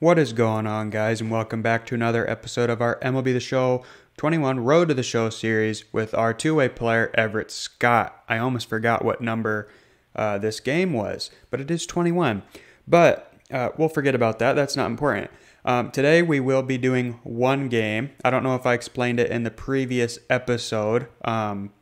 What is going on, guys, and welcome back to another episode of our MLB The Show 21 Road to the Show series with our two way player, Everett Scott. I almost forgot what number uh, this game was, but it is 21. But uh, we'll forget about that. That's not important. Um, today we will be doing one game. I don't know if I explained it in the previous episode. Um,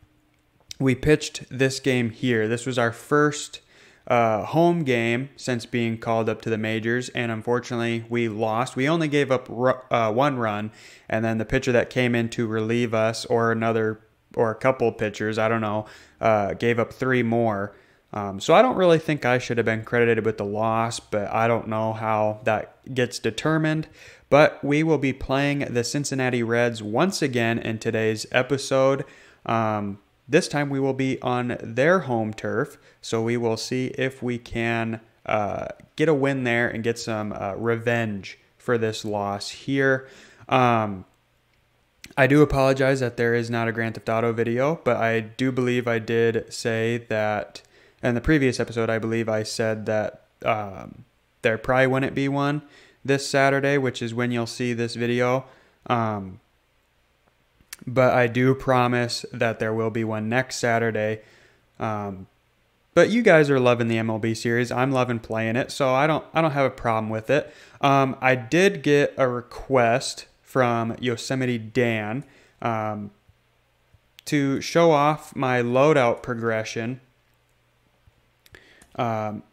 we pitched this game here. This was our first uh, home game since being called up to the majors, and unfortunately, we lost. We only gave up uh, one run, and then the pitcher that came in to relieve us, or another, or a couple pitchers, I don't know, uh, gave up three more. Um, so I don't really think I should have been credited with the loss, but I don't know how that gets determined. But we will be playing the Cincinnati Reds once again in today's episode. Um, this time we will be on their home turf, so we will see if we can uh, get a win there and get some uh, revenge for this loss here. Um, I do apologize that there is not a Grand Theft Auto video, but I do believe I did say that in the previous episode. I believe I said that um, there probably wouldn't be one this Saturday, which is when you'll see this video. Um, but I do promise that there will be one next Saturday. Um, but you guys are loving the MLB series. I'm loving playing it, so I don't I don't have a problem with it. Um, I did get a request from Yosemite Dan um, to show off my loadout progression. Um,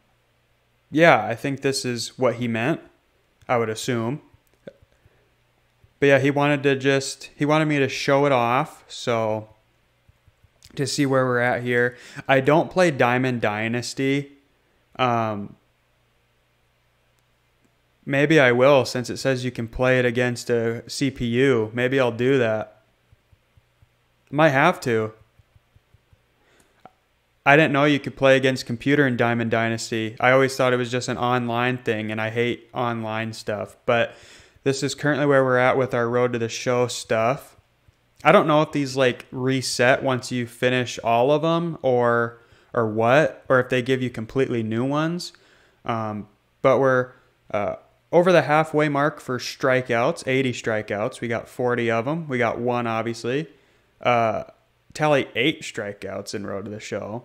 yeah, I think this is what he meant. I would assume but yeah, he wanted to just he wanted me to show it off, so to see where we're at here. I don't play Diamond Dynasty. Um, maybe I will since it says you can play it against a CPU. Maybe I'll do that. Might have to. I didn't know you could play against computer in Diamond Dynasty. I always thought it was just an online thing, and I hate online stuff. But this is currently where we're at with our road to the show stuff. I don't know if these like reset once you finish all of them or or what, or if they give you completely new ones. Um, but we're uh, over the halfway mark for strikeouts, 80 strikeouts. We got 40 of them. We got one, obviously. Uh, tally eight strikeouts in Road to the Show.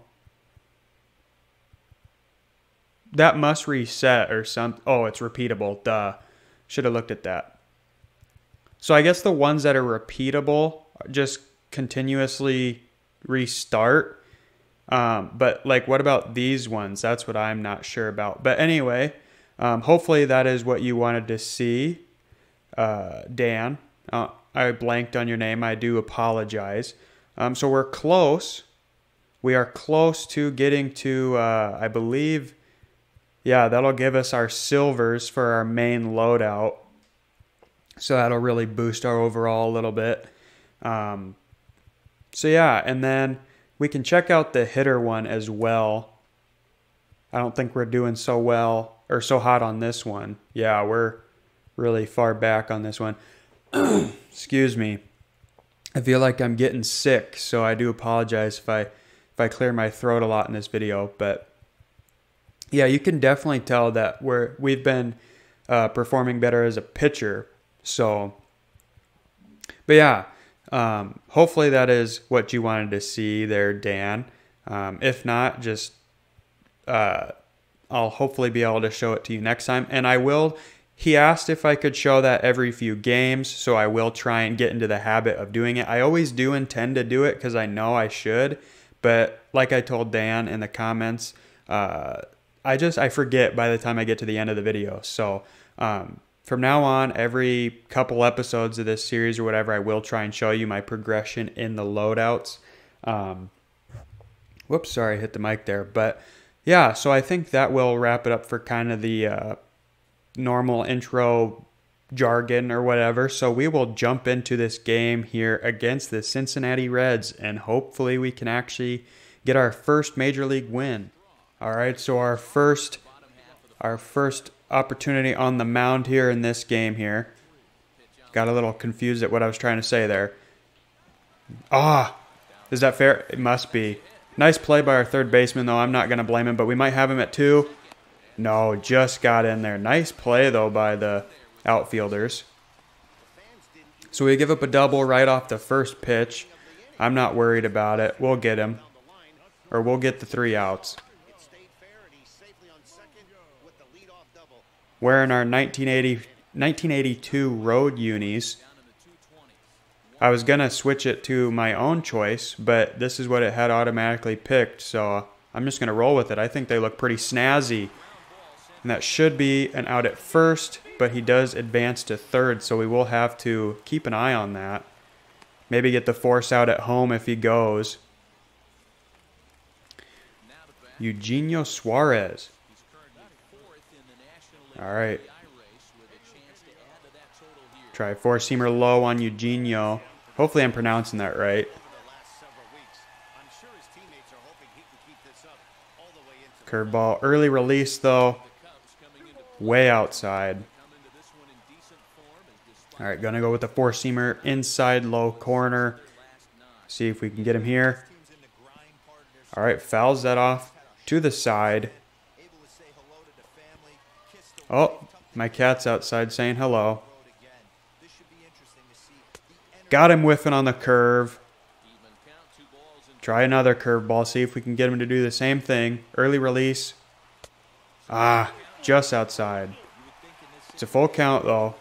That must reset or some. Oh, it's repeatable. Duh. Should have looked at that. So I guess the ones that are repeatable just continuously restart. Um, but like, what about these ones? That's what I'm not sure about. But anyway, um, hopefully that is what you wanted to see, uh, Dan. Uh, I blanked on your name. I do apologize. Um, so we're close. We are close to getting to, uh, I believe, yeah, that'll give us our silvers for our main loadout. So that'll really boost our overall a little bit. Um, so yeah, and then we can check out the hitter one as well. I don't think we're doing so well or so hot on this one. Yeah, we're really far back on this one. Excuse me. I feel like I'm getting sick, so I do apologize if I if I clear my throat a lot in this video, but yeah, you can definitely tell that we're we've been uh, performing better as a pitcher. So, but yeah, um, hopefully that is what you wanted to see there, Dan. Um, if not, just uh, I'll hopefully be able to show it to you next time, and I will. He asked if I could show that every few games, so I will try and get into the habit of doing it. I always do intend to do it because I know I should, but like I told Dan in the comments, uh, I just I forget by the time I get to the end of the video. So um, from now on, every couple episodes of this series or whatever, I will try and show you my progression in the loadouts. Um, whoops, sorry, I hit the mic there. But yeah, so I think that will wrap it up for kind of the uh, normal intro jargon or whatever. So we will jump into this game here against the Cincinnati Reds, and hopefully we can actually get our first major league win. All right, so our first our first opportunity on the mound here in this game here. Got a little confused at what I was trying to say there. Ah, is that fair? It must be. Nice play by our third baseman, though. I'm not going to blame him, but we might have him at two. No, just got in there. Nice play, though, by the outfielders. So we give up a double right off the first pitch. I'm not worried about it. We'll get him. Or we'll get the three outs. Wearing our 1980, 1982 road unis. I was going to switch it to my own choice, but this is what it had automatically picked, so I'm just going to roll with it. I think they look pretty snazzy. And that should be an out at first, but he does advance to third, so we will have to keep an eye on that. Maybe get the force out at home if he goes. Eugenio Suarez. All right. Try four seamer low on Eugenio. Hopefully, I'm pronouncing that right. Curveball. Early release, though. Way outside. All right, gonna go with the four seamer inside low corner. See if we can get him here. All right, fouls that off to the side. Oh, my cat's outside saying hello. Got him whiffing on the curve. Try another curveball. See if we can get him to do the same thing. Early release. Ah, just outside. It's a full count, though.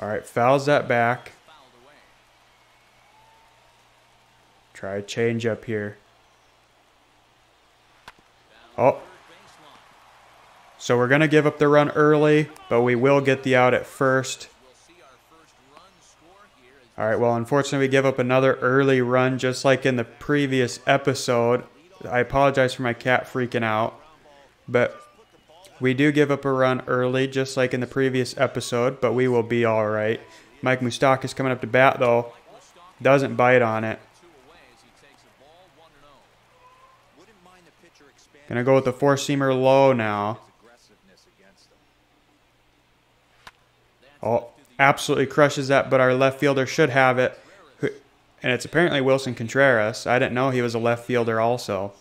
All right, fouls that back. Try a change up here. Oh. So we're going to give up the run early, but we will get the out at first. All right, well, unfortunately, we give up another early run just like in the previous episode. I apologize for my cat freaking out, but we do give up a run early just like in the previous episode, but we will be all right. Mike Moustakas coming up to bat, though. Doesn't bite on it. Gonna go with the four seamer low now. Oh, absolutely crushes that, but our left fielder should have it. And it's apparently Willson Contreras. I didn't know he was a left fielder also.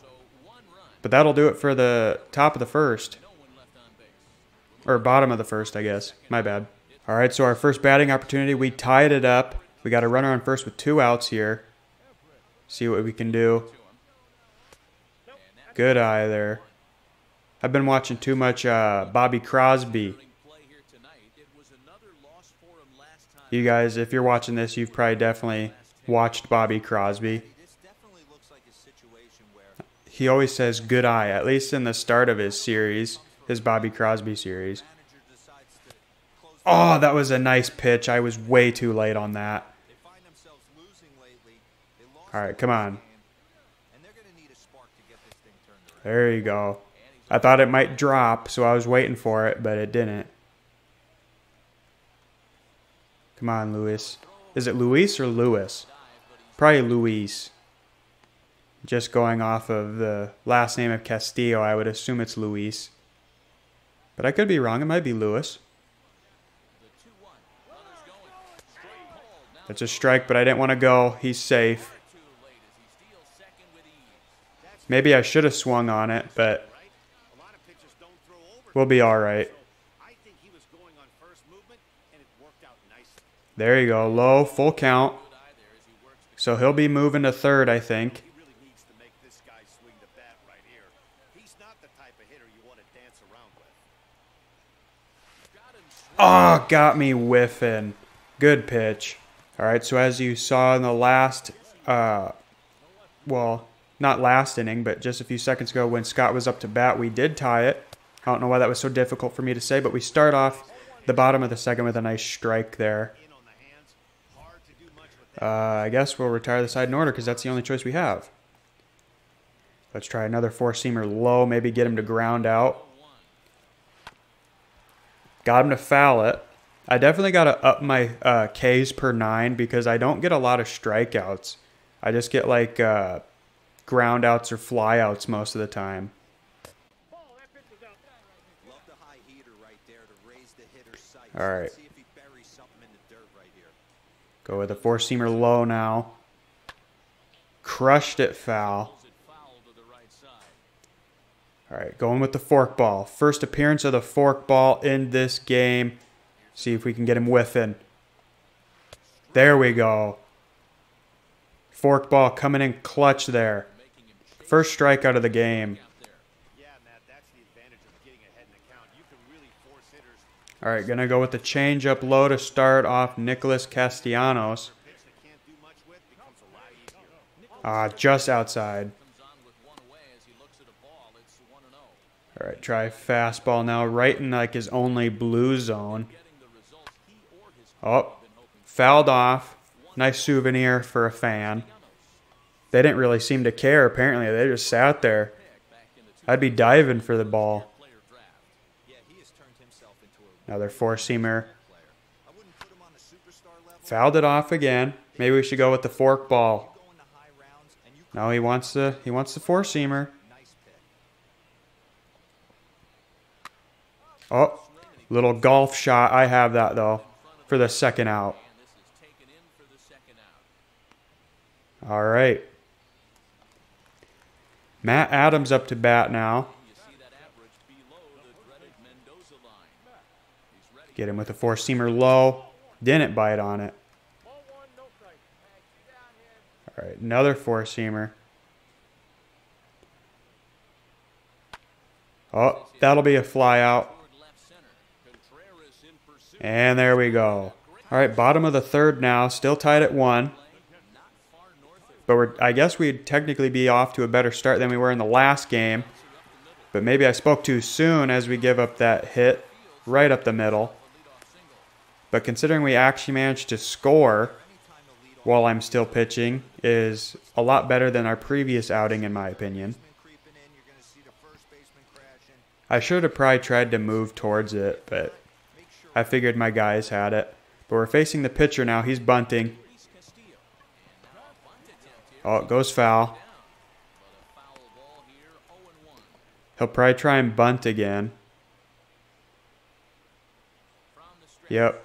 But that'll do it for the top of the first. Or bottom of the first, I guess. My bad. All right, so our first batting opportunity, we tied it up. We got a runner on first with two outs here. See what we can do. Good eye there. I've been watching too much uh, Bobby Crosby. You guys, if you're watching this, you've probably definitely watched Bobby Crosby. He always says good eye, at least in the start of his series, his Bobby Crosby series. Oh, that was a nice pitch. I was way too late on that. All right, come on. There you go. I thought it might drop, so I was waiting for it, but it didn't. Come on, Luis. Is it Luis or Lewis? Probably Luis. Just going off of the last name of Castillo, I would assume it's Luis. But I could be wrong. It might be Lewis. That's a strike, but I didn't want to go. He's safe. Maybe I should have swung on it, but we'll be all right. There you go. Low, full count. So he'll be moving to third, I think. Oh, got me whiffing. Good pitch. All right, so as you saw in the last, uh, well, not last inning, but just a few seconds ago when Scott was up to bat, we did tie it. I don't know why that was so difficult for me to say, but we start off the bottom of the second with a nice strike there. Uh, I guess we'll retire the side in order because that's the only choice we have. Let's try another four-seamer low, maybe get him to ground out. Got him to foul it. I definitely got to up my uh, Ks per nine because I don't get a lot of strikeouts. I just get like uh, ground outs or flyouts most of the time. All right. Go with a four seamer low now. Crushed it foul. All right, going with the fork ball. First appearance of the fork ball in this game. See if we can get him whiffing. There we go. Fork ball coming in clutch there. First strike out of the game. All right, gonna go with the changeup low to start off Nicholas Castellanos. Uh, just outside. All right, try fastball now, right in like his only blue zone. Oh, fouled off. Nice souvenir for a fan. They didn't really seem to care, apparently. They just sat there. I'd be diving for the ball. Another four-seamer. Fouled it off again. Maybe we should go with the fork ball. No, he wants the he wants the four-seamer. Oh, little golf shot. I have that, though, for the second out. All right. Matt Adams up to bat now. Get him with a four-seamer low. Didn't bite on it. All right, another four-seamer. Oh, that'll be a fly out. And there we go. All right, bottom of the third now, still tied at one. But we're, I guess we'd technically be off to a better start than we were in the last game. But maybe I spoke too soon as we give up that hit right up the middle. But considering we actually managed to score while I'm still pitching is a lot better than our previous outing in my opinion. I should have probably tried to move towards it, but I figured my guys had it. But we're facing the pitcher now. He's bunting. Oh, it goes foul. He'll probably try and bunt again. Yep.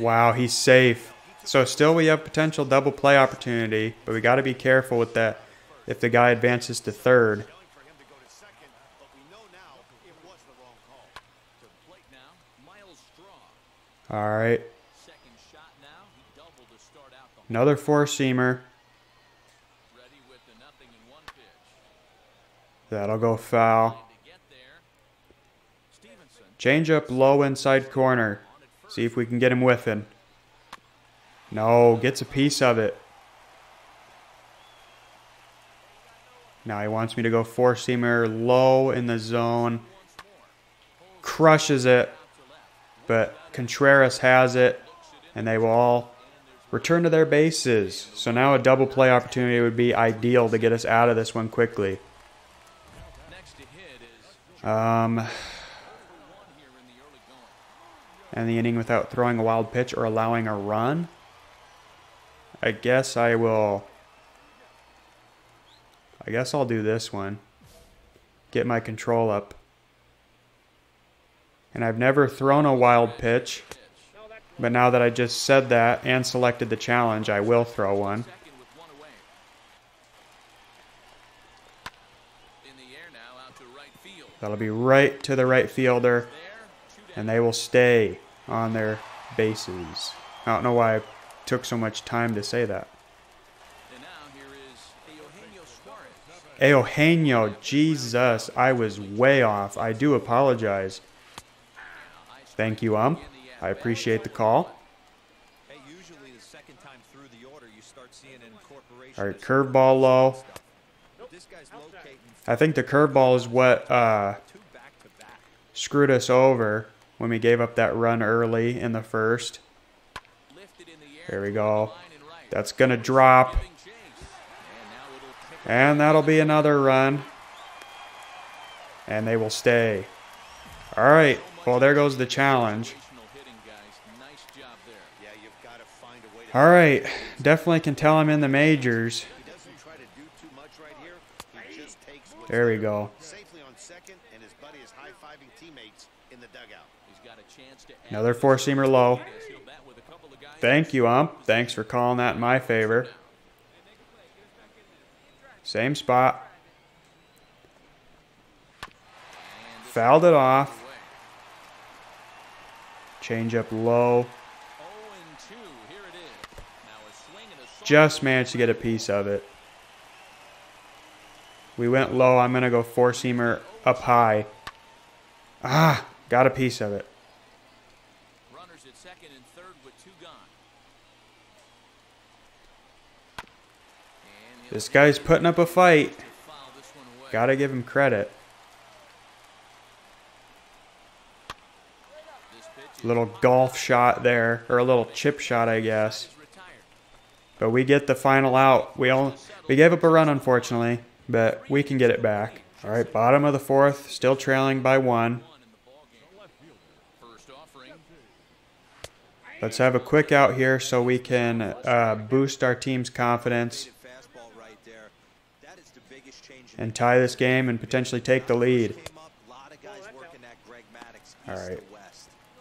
Wow, he's safe. So still we have potential double play opportunity, but we got to be careful with that if the guy advances to third. All right. Another four-seamer. That'll go foul. Change up low inside corner. See if we can get him whiffing. No, gets a piece of it. Now he wants me to go four-seamer low in the zone. Crushes it. But Contreras has it. And they will all return to their bases. So now a double play opportunity would be ideal to get us out of this one quickly. Um, and the inning without throwing a wild pitch or allowing a run. I guess I will. I guess I'll do this one. Get my control up. And I've never thrown a wild pitch. But now that I just said that and selected the challenge, I will throw one. That'll be right to the right fielder. And they will stay on their bases. I don't know why I took so much time to say that. Eugenio, Jesus, I was way off. I do apologize. Thank you, ump. I appreciate the call. All right, curveball low. I think the curveball is what uh, screwed us over when we gave up that run early in the first. There we go. That's going to drop. And that'll be another run. And they will stay. All right. Well, there goes the challenge. All right. Definitely can tell I'm in the majors. There we go. Buddy is high-fiving teammates in the dugout. Another four-seamer low. Thank you, ump. Thanks for calling that in my favor. Same spot. Fouled it off. Change up low. Just managed to get a piece of it. We went low. I'm going to go four seamer up high. Ah, got a piece of it. Runners at second and third with two gone. This guy's putting up a fight. foul this one away. Gotta give him credit. This pitch Little golf shot there, or a little chip shot, I guess. But we get the final out. We all we gave up a run, unfortunately, but we can get it back. All right, bottom of the fourth, still trailing by one. Let's have a quick out here so we can uh, boost our team's confidence and tie this game and potentially take the lead. All right.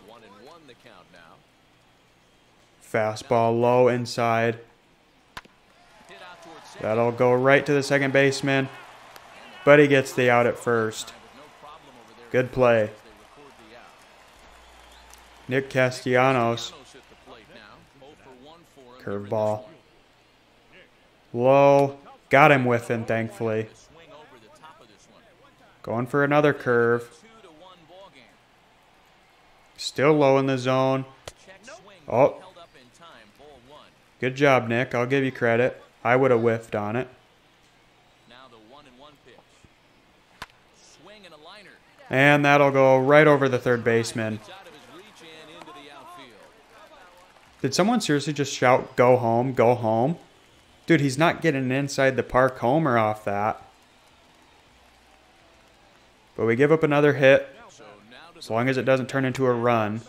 One and one the count now. Fastball low inside. Hit out towards second. That'll go right to the second baseman, but he gets the out at first. No problem over there. Good play. As they record the out. Nick Castellanos, Castellanos at the plate now. 0 for 1 for him. curveball. Low, got him whiffing, thankfully. Swing over the top of this one. Going for another curve. 2 to 1 ball game. Still low in the zone. Oh. Held up in time. Ball 1. Good job, Nick. I'll give you credit. I would have whiffed on it. Now the 1 and 1 pitch. Swing and a liner. And that'll go right over the third baseman. Did someone seriously just shout, go home, go home? Dude, he's not getting inside the park homer off that. But we give up another hit, As long as it doesn't turn into a run, as the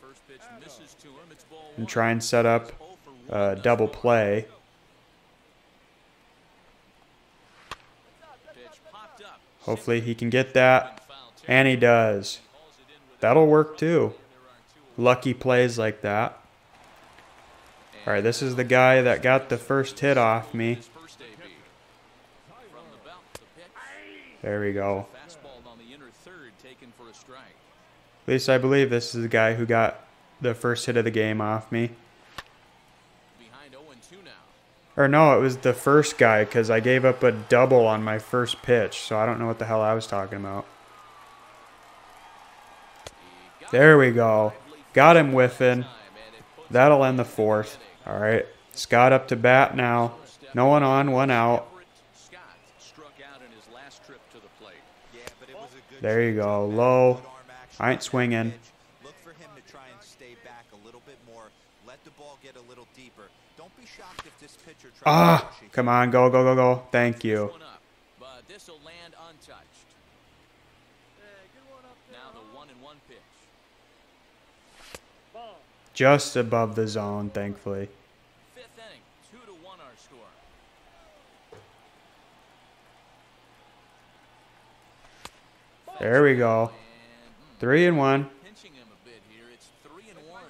first pitch misses to him, it's ball 1. and try and set up 0 for 1 a double play. Hopefully he can get that, and he does. That'll work too. Lucky plays like that. All right, this is the guy that got the first hit off me. There we go. Fastball on the inner third, taken for a strike. At least I believe this is the guy who got the first hit of the game off me. Behind 0-2 now. Or no, it was the first guy because I gave up a double on my first pitch, so I don't know what the hell I was talking about. There we go. Got him whiffing. time, and it puts That'll end the fourth. All right. Scott up to bat now. No one on, one out. Everett Scott struck out in his last trip to the plate. Yeah, but it was a good There you go. Low. arm I ain't swinging. Look for him to try and stay back a little bit more. Let the ball get a little deeper. Don't be shocked if this pitcher tries Ah, to push it. come on. Go, go, go, go. Thank you. But this will land untouched. Now the 1 and 1 pitch. Just above the zone, thankfully. Fifth inning, 2 to 1 our score. There we go. Three and one. pinching him a bit here. It's 3 and 1.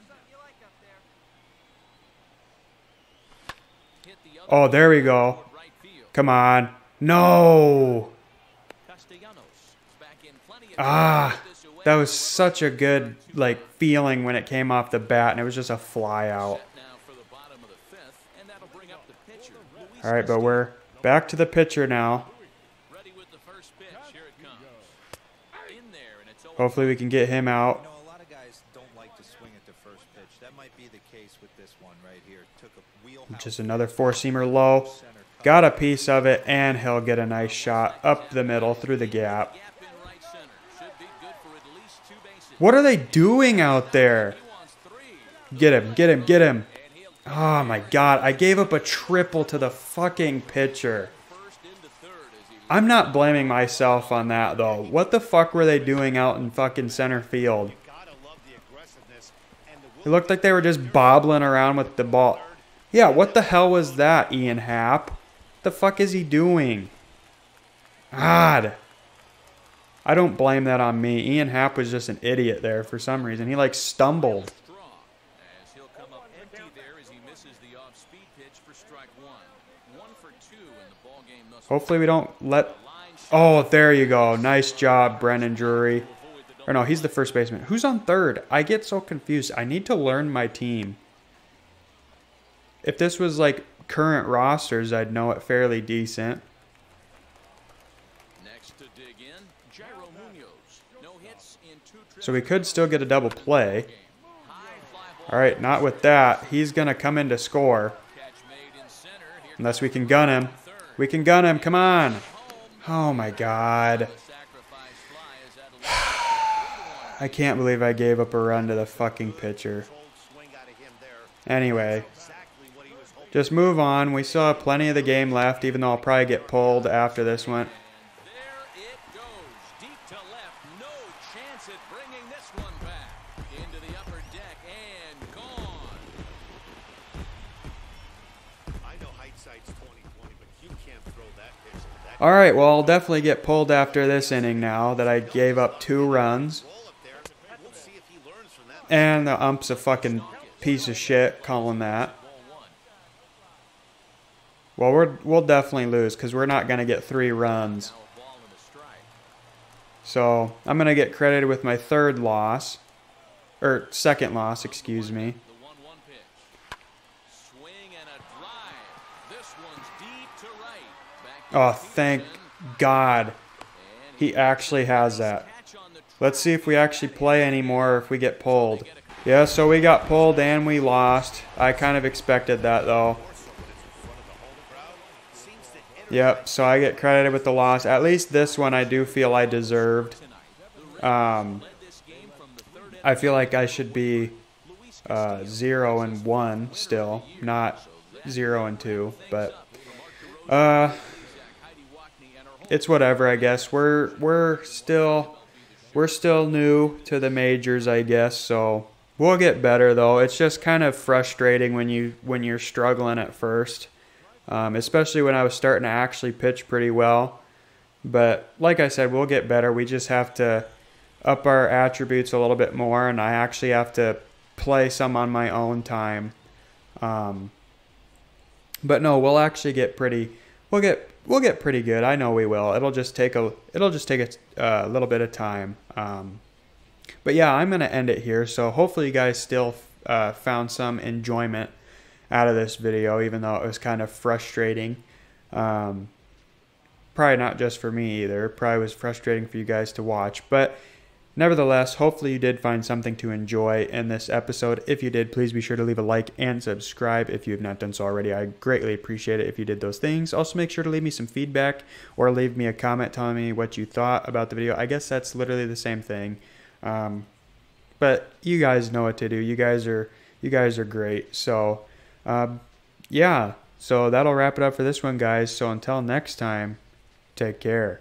Hit the other Oh, there we go. toward Right field. Come on. No. Castellanos is back in plenty of Ah, time to put this away that was such a good like feeling when it came off the bat, and it was just a fly out. Set now for the bottom of the fifth, and that'll bring up the pitcher. Luis All right, but we're back to the pitcher now. Hopefully, we can get him You out. know, a lot of guys don't like to swing at the first pitch. That might be the case with this one right here. Took a wheelhouse Just another four seamer low. Got a piece of it, and he'll get a nice shot up the middle through the gap. Gap in right center. Should be good for at least two bases. What are they doing out there? He wants three, Get him, get him, get him. Oh my god, I gave up a triple to the fucking pitcher. first into third as he I'm not blaming myself on that though. What the fuck were they doing out in fucking center field? It looked like they were just bobbling around with the ball. Yeah, what the hell was that, Ian Happ? What the fuck is he doing? God. I don't blame that on me. Ian Happ was just an idiot there for some reason. He like stumbled. Straw, as he'll come up empty there as he misses the off-speed pitch for strike one. One for two in the ball game thus Hopefully we don't let. Oh, there you go. Nice job, Brennan Drury. to avoid the Or no, he's the first baseman. Who's on third? I get so confused. I need to learn my team. If this was like current rosters, I'd know it fairly decent. Next to dig in, Jairo Munoz. No hits in two trips. So we could still get a double play. High fly ball All right, not with that. He's going to come in to score. catch made in center. Here Unless we can gun him. We can gun him. Come on. Oh my god. I can't believe I gave up a run to the fucking pitcher. Anyway, just move on. We still have plenty of the game left, even though I'll probably get pulled after this one. There it goes. Deep to left. No chance at bringing this one back. Into the upper deck and gone. I know hindsight's 2020, but you can't throw that pitch to that All right, well, I'll definitely get pulled after this inning now that I gave up two runs. And the ump's a fucking piece of shit calling that. Well, we're, we'll definitely lose because we're not going to get three runs. So I'm going to get credited with my third loss. Or second loss, excuse me. The 1 1 pitch. Swing and a drive. This one's deep to right. Back to Oh, thank God. He actually has that. Let's see if we actually play anymore or if we get pulled. Yeah, so we got pulled and we lost. I kind of expected that though. Yep, so I get credited with the loss. At least this one I do feel I deserved. Um, I feel like I should be uh, 0 and 1 still, not 0 and 2. But uh, it's whatever, I guess. We're we're still we're still new to the majors, I guess. So we'll get better though. It's just kind of frustrating when you when you're struggling at first, um, especially when I was starting to actually pitch pretty well. But like I said, we'll get better. We just have to up our attributes a little bit more, and I actually have to play some on my own time. Um, but no, we'll actually get pretty. We'll get we'll get pretty good. I know we will. It'll just take a it'll just take a, a little bit of time. Um, but yeah, I'm gonna end it here. So hopefully you guys still uh, found some enjoyment out of this video, even though it was kind of frustrating. Um, probably not just for me either. Probably was frustrating for you guys to watch, but nevertheless, hopefully you did find something to enjoy in this episode. If you did, please be sure to leave a like and subscribe if you have not done so already. I greatly appreciate it if you did those things. Also, make sure to leave me some feedback or leave me a comment telling me what you thought about the video. I guess that's literally the same thing. Um, but you guys know what to do. You guys are you guys are great. So, um, yeah. So that'll wrap it up for this one, guys. So until next time, take care.